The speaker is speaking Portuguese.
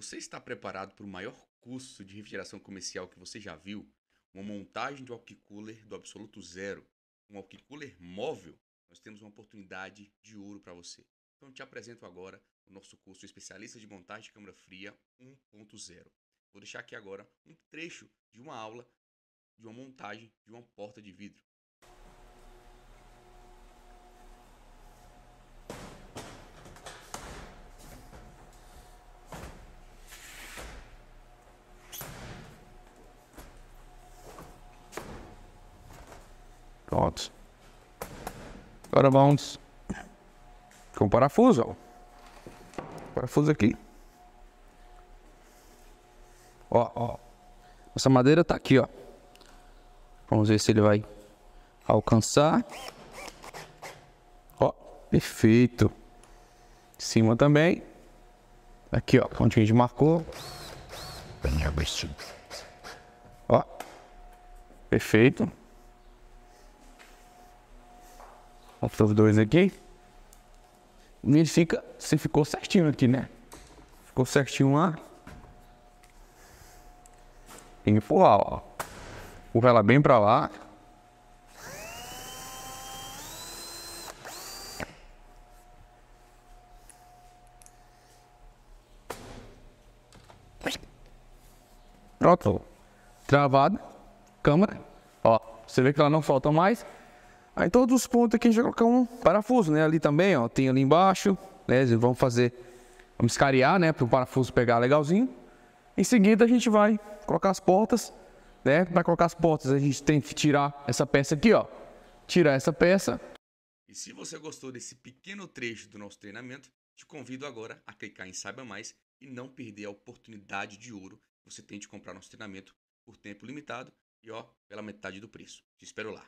Você está preparado para o maior curso de refrigeração comercial que você já viu? Uma montagem de walkie cooler do absoluto zero, um walkie cooler móvel? Nós temos uma oportunidade de ouro para você. Então te apresento agora o nosso curso Especialista de Montagem de Câmara Fria 1.0. Vou deixar aqui agora um trecho de uma aula de uma montagem de uma porta de vidro. Pronto. Agora vamos com o parafuso. Ó. Parafuso aqui. Ó, ó. Essa madeira tá aqui, ó. Vamos ver se ele vai alcançar. Ó, perfeito. Em cima também. Aqui, ó, onde a gente marcou. Ó. Perfeito. Faltam os dois aqui. E fica, você ficou certinho aqui, né? Ficou certinho lá. Tem que empurrar, ó. Empurra ela bem pra lá. Pronto. Travado. Câmera. Ó, você vê que ela não falta mais. Aí todos os pontos aqui a gente vai colocar um parafuso, né? Ali também, ó, tem ali embaixo, né? Vamos fazer, vamos escariar, né? Para o parafuso pegar legalzinho. Em seguida a gente vai colocar as portas, né? Para colocar as portas a gente tem que tirar essa peça aqui, ó. Tirar essa peça. E se você gostou desse pequeno trecho do nosso treinamento, te convido agora a clicar em Saiba Mais e não perder a oportunidade de ouro você tem de comprar nosso treinamento por tempo limitado e ó, pela metade do preço. Te espero lá.